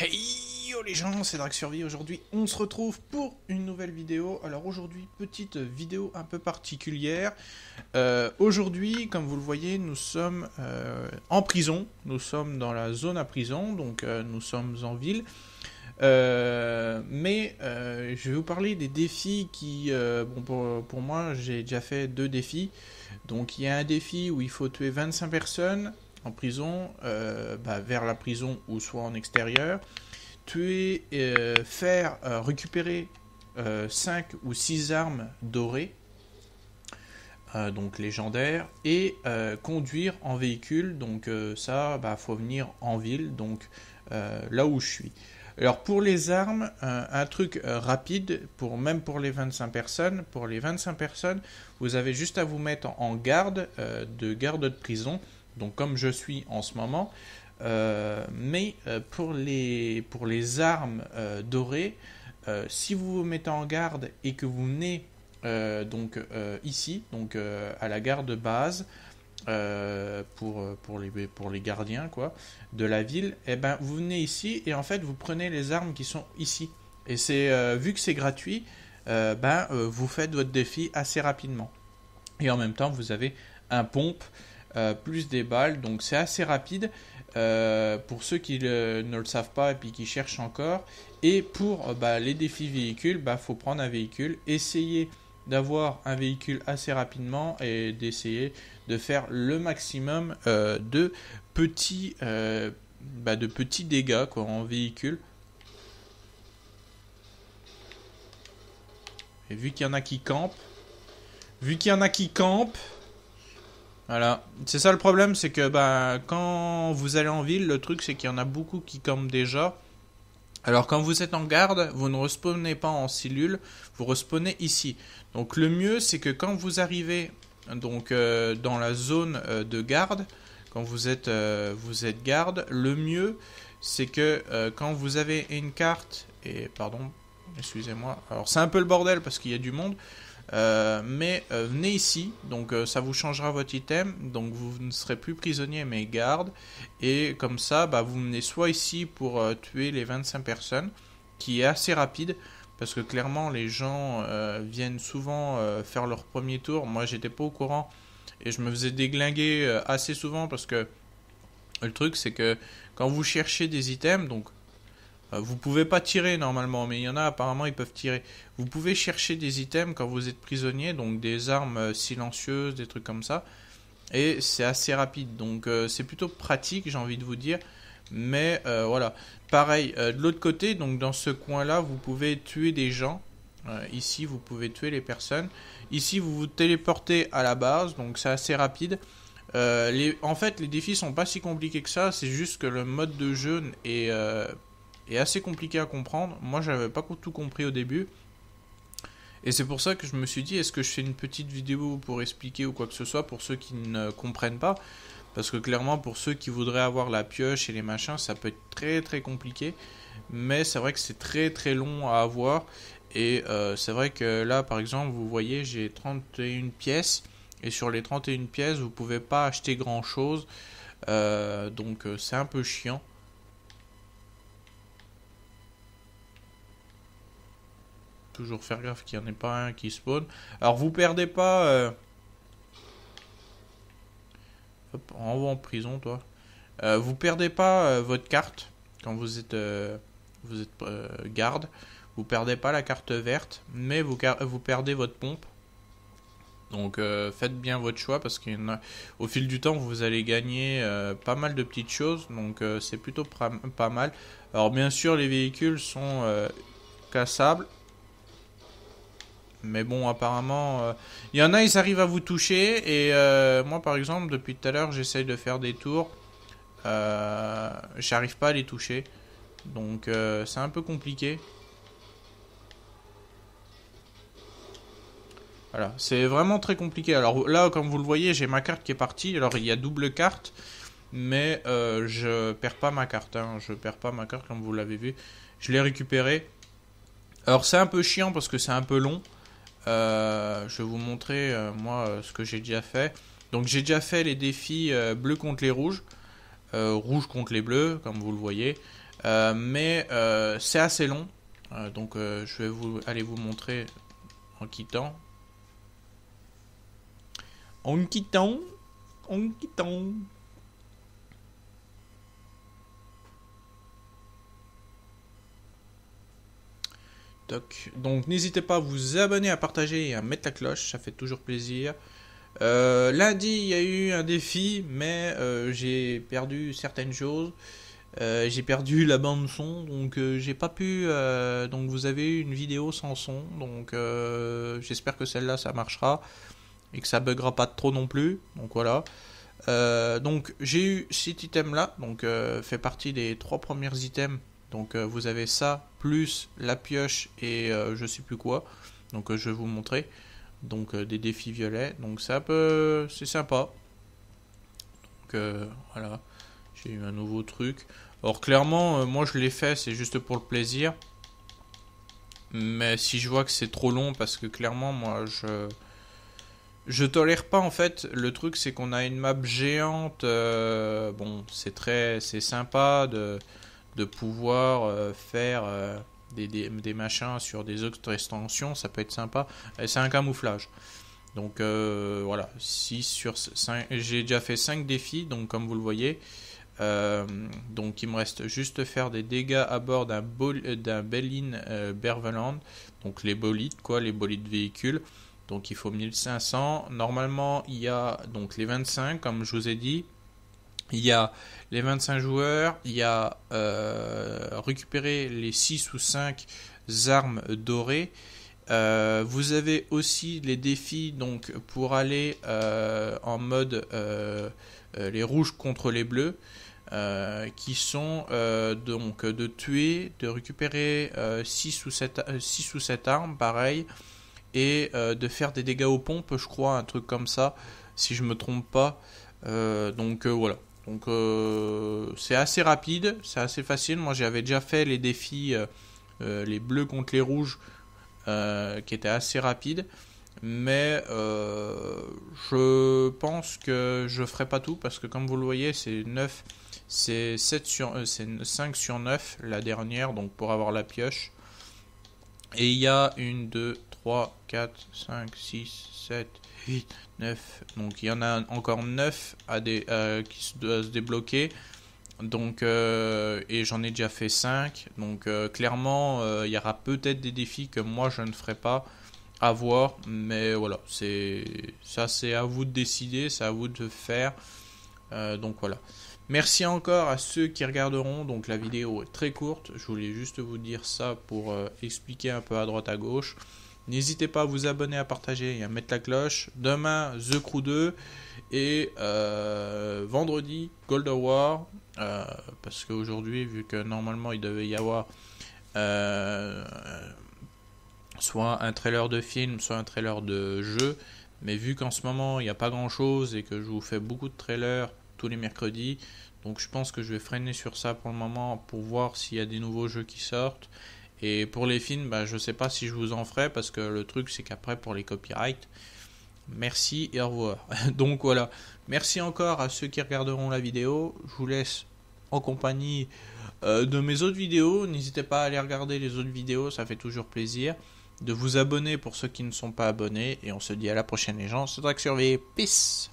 Hey yo les gens, c'est Drag Survie. Aujourd'hui, on se retrouve pour une nouvelle vidéo. Alors aujourd'hui, petite vidéo un peu particulière. Euh, aujourd'hui, comme vous le voyez, nous sommes euh, en prison. Nous sommes dans la zone à prison, donc euh, nous sommes en ville. mais je vais vous parler des défis qui, bon pour, pour moi, j'ai déjà fait deux défis. Donc il y a un défi où il faut tuer 25 personnes en prison, euh, bah, vers la prison ou soit en extérieur, tuer, euh, faire euh, récupérer 5 ou 6 armes dorées, donc légendaires, et conduire en véhicule, donc ça, bah, faut venir en ville, donc là où je suis. Alors pour les armes, un truc rapide, pour, même pour les 25 personnes, pour les 25 personnes, vous avez juste à vous mettre en garde de garde de prison donc comme je suis en ce moment. Euh, mais euh, pour, les, pour les armes euh, dorées, si vous vous mettez en garde et que vous venez donc ici, donc à la garde base, pour, pour, les, pour les gardiens quoi, de la ville, eh ben, vous venez ici et en fait vous prenez les armes qui sont ici. Et c'est vu que c'est gratuit, ben, vous faites votre défi assez rapidement. Et en même temps, vous avez un pompe euh, plus des balles, donc c'est assez rapide euh, pour ceux qui ne le savent pas et puis qui cherchent encore. Et pour euh, bah, les défis véhicules, il bah, faut prendre un véhicule, essayer d'avoir un véhicule assez rapidement et d'essayer de faire le maximum de, petits, bah, de petits dégâts quoi, en véhicule. Et vu qu'il y en a qui campent, vu qu'il y en a qui campent, voilà, c'est ça le problème, c'est que bah, quand vous allez en ville, le truc c'est qu'il y en a beaucoup qui campent déjà. Alors quand vous êtes en garde, vous ne respawnez pas en cellule, vous respawnez ici. Donc le mieux c'est que quand vous arrivez donc euh, dans la zone euh, de garde, quand vous êtes euh, vous êtes garde, le mieux c'est que quand vous avez une carte et pardon, excusez-moi. Alors c'est un peu le bordel parce qu'il y a du monde. Euh, mais euh, venez ici, donc euh, ça vous changera votre item, donc vous ne serez plus prisonnier mais garde, et comme ça bah, vous venez soit ici pour tuer les 25 personnes, qui est assez rapide, parce que clairement les gens viennent souvent faire leur premier tour, moi j'étais pas au courant, et je me faisais déglinguer assez souvent parce que le truc c'est que quand vous cherchez des items, donc vous pouvez pas tirer normalement, mais il y en a apparemment ils peuvent tirer. Vous pouvez chercher des items quand vous êtes prisonnier, donc des armes euh, silencieuses, des trucs comme ça. Et c'est assez rapide, donc euh, c'est plutôt pratique, j'ai envie de vous dire. Mais voilà, pareil, de l'autre côté, donc dans ce coin-là, vous pouvez tuer des gens. ici, vous pouvez tuer les personnes. Ici, vous vous téléportez à la base, donc c'est assez rapide. les, en fait, les défis sont pas si compliqués que ça. C'est juste que le mode de jeu est est assez compliqué à comprendre. Moi, j'avais pas tout compris au début. Et c'est pour ça que je me suis dit, est-ce que je fais une petite vidéo pour expliquer ou quoi que ce soit pour ceux qui ne comprennent pas? Parce que clairement, pour ceux qui voudraient avoir la pioche et les machins, ça peut être très très compliqué. Mais c'est vrai que c'est très très long à avoir. Et euh, c'est vrai que là, par exemple, vous voyez, j'ai 31 pièces. Et sur les 31 pièces, vous pouvez pas acheter grand chose. Euh, donc euh, c'est un peu chiant. Toujours faire gaffe qu'il n'y en ait pas un qui spawn. Alors vous perdez pas... Euh, hop, en prison toi. Euh, vous perdez pas euh, votre carte quand vous êtes, vous êtes garde. Vous perdez pas la carte verte, mais vous, vous perdez votre pompe. Donc faites bien votre choix parce qu'au fil du temps vous allez gagner pas mal de petites choses. Donc c'est plutôt pas mal. Alors bien sûr les véhicules sont cassables mais bon, apparemment, euh, il y en a, ils arrivent à vous toucher. Et euh, moi, par exemple, depuis tout à l'heure, j'essaye de faire des tours. Euh, J'arrive pas à les toucher. Donc, euh, c'est un peu compliqué. Voilà, c'est vraiment très compliqué. Alors là, comme vous le voyez, j'ai ma carte qui est partie. Alors, il y a double carte. Mais je perds pas ma carte. Hein. Je perds pas ma carte, comme vous l'avez vu. Je l'ai récupérée. Alors, c'est un peu chiant parce que c'est un peu long. Euh, je vais vous montrer euh, moi euh, ce que j'ai déjà fait. Donc j'ai déjà fait les défis bleu contre les rouges. rouge contre les bleus, comme vous le voyez. mais c'est assez long. donc je vais vous aller vous montrer en quittant. En quittant. En quittant. Donc n'hésitez pas à vous abonner, à partager et à mettre la cloche, ça fait toujours plaisir. Euh, lundi, il y a eu un défi, mais euh, j'ai perdu certaines choses. Euh, j'ai perdu la bande son, donc j'ai pas pu. donc vous avez eu une vidéo sans son, donc j'espère que celle-là ça marchera et que ça buggera pas trop non plus. Donc voilà. donc j'ai eu cet item là, donc fait partie des trois premiers items donc euh, vous avez ça, plus la pioche et euh, je sais plus quoi. Donc euh, je vais vous montrer. Donc des défis violets. Donc ça peut... C'est sympa. Donc voilà. J'ai eu un nouveau truc. Or clairement, moi je l'ai fait, c'est juste pour le plaisir. Mais si je vois que c'est trop long, parce que clairement, moi je... Je tolère pas en fait. Le truc c'est qu'on a une map géante. bon, c'est très, c'est sympa de de pouvoir euh, faire euh, des, machins sur des autres extensions, ça peut être sympa. C'est un camouflage. Donc euh, voilà, 6 sur 5. J'ai déjà fait 5 défis, donc comme vous le voyez. donc il me reste juste faire des dégâts à bord d'un d'un Berlin Berveland, donc les bolides quoi, les bolides véhicules. Donc il faut 1500. Normalement il y a donc les 25 comme je vous ai dit. Il y a les 25 joueurs, il y a euh, récupérer les 6 ou 5 armes dorées. Euh, vous avez aussi les défis donc pour aller euh, en mode les rouges contre les bleus. qui sont donc de tuer, de récupérer 6 ou 7, 6 ou 7 armes, pareil, et de faire des dégâts aux pompes, je crois, un truc comme ça, si je me trompe pas. donc voilà. Donc euh, c'est assez rapide, c'est assez facile. Moi j'avais déjà fait les défis, euh, euh, les bleus contre les rouges, qui étaient assez rapides. Mais je pense que je ferai pas tout parce que comme vous le voyez c'est 9, c'est 7 sur, c'est 5 sur 9 la dernière, donc pour avoir la pioche. Et il y a une, 2, 3, 4, 5, 6, 7, 8, 9. Donc il y en a encore 9 à des, euh, qui doivent se débloquer. Donc, euh, et j'en ai déjà fait 5. Donc euh, clairement, il y aura peut-être des défis que moi je ne ferai pas à voir. Mais voilà, c'est ça c'est à vous de décider, c'est à vous de faire. donc voilà. Merci encore à ceux qui regarderont. Donc la vidéo est très courte. Je voulais juste vous dire ça pour expliquer un peu à droite à gauche. N'hésitez pas à vous abonner, à partager et à mettre la cloche. Demain, The Crew 2. Et euh, vendredi, Gold War. Euh, parce qu'aujourd'hui, vu que normalement il devait y avoir euh, soit un trailer de film, soit un trailer de jeu. Mais vu qu'en ce moment il n'y a pas grand chose et que je vous fais beaucoup de trailers tous les mercredis, donc je pense que je vais freiner sur ça pour le moment pour voir s'il y a des nouveaux jeux qui sortent et pour les films, bah, je ne sais pas si je vous en ferai parce que le truc c'est qu'après pour les copyrights, merci et au revoir. Donc voilà, merci encore à ceux qui regarderont la vidéo. Je vous laisse en compagnie euh, de mes autres vidéos. N'hésitez pas à aller regarder les autres vidéos, ça fait toujours plaisir. De vous abonner pour ceux qui ne sont pas abonnés. Et on se dit à la prochaine les gens. C'est Drac Surveillé. Peace